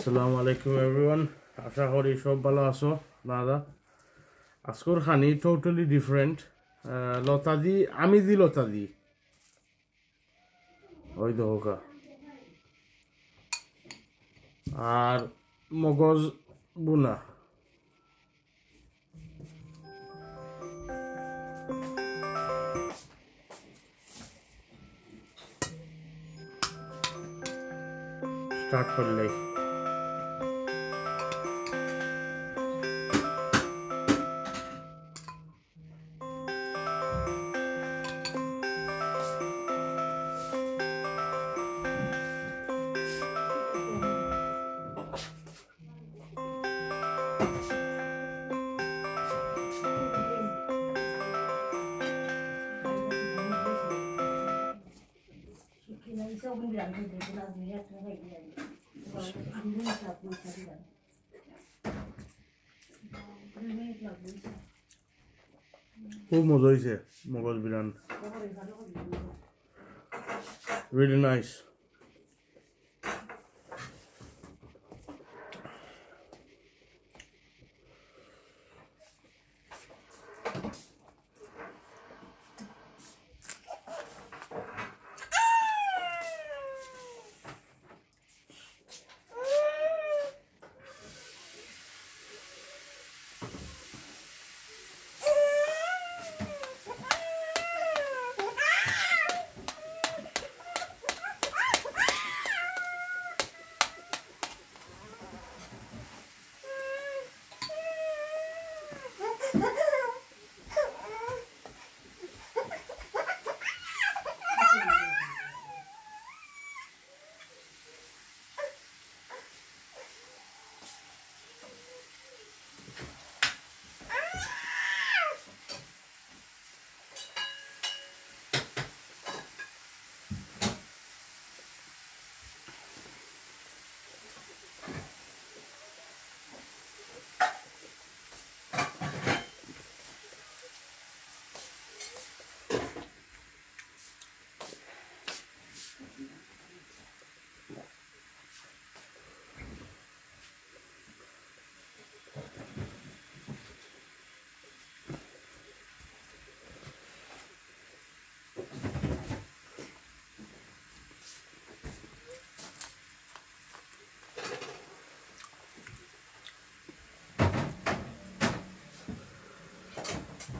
আসসালামু আলাইকুম এভরিওয়ান আশা করি সব ভালো আছো, দাদা। আজকের খানি টোটালি ডিফারেন্ট লতা দি, আমি দি লতা দি। ওই দোকা আর মগজ বুনা। স্টার্ট করলেই। খুব মজা হয়েছে মগজ বিরান রিয়েলি নাইস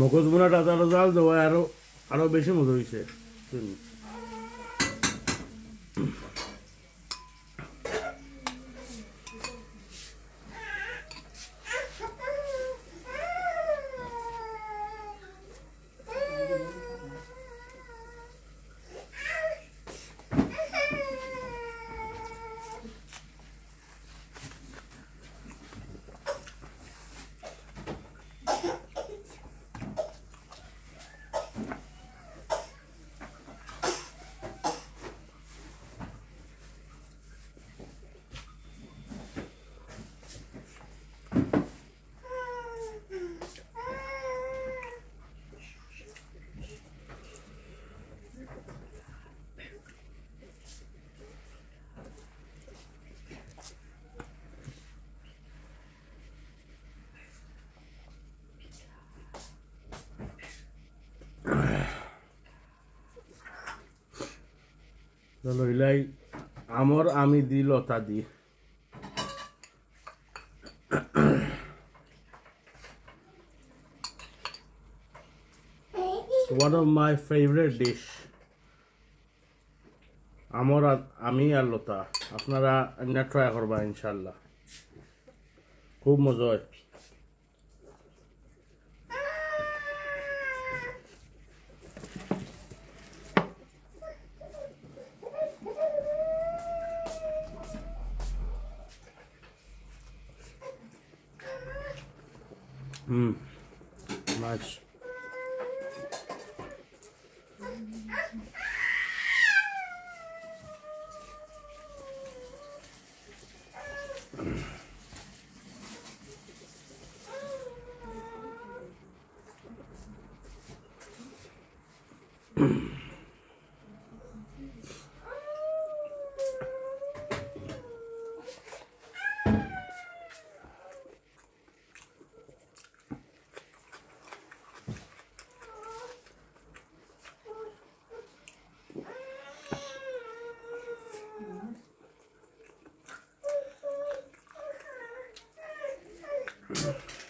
মগজ বোনাটা তারও জাল দেওয়া আরও আরও বেশি মজা হয়েছে চলো ইলাই, আমর আমি দি, লতা দি। One of my favorite dish, আমর আমি আর লতা। আপনারা ট্রাই করবা ইনশাল্লাহ খুব মজা হয়। Mmm. Nice. mm Mm-hmm.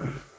Yeah.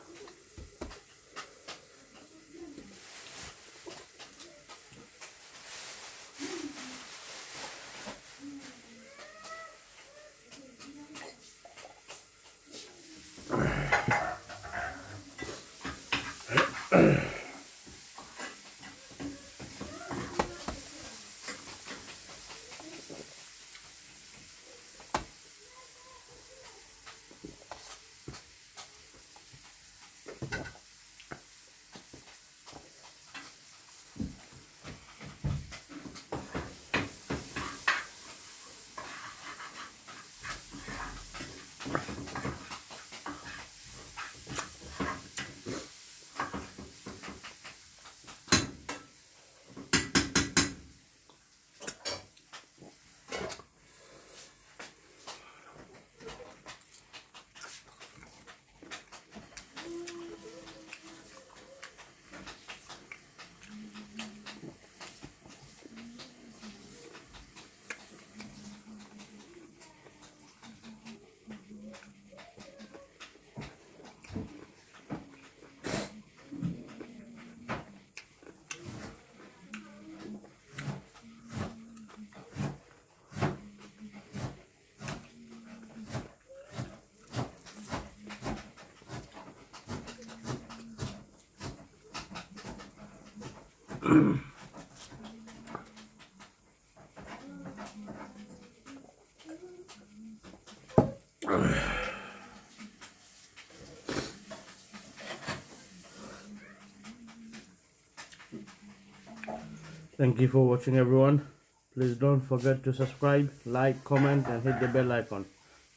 Thank you for watching everyone. Please don't forget to subscribe, like, comment and hit the bell icon.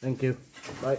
Thank you. Bye.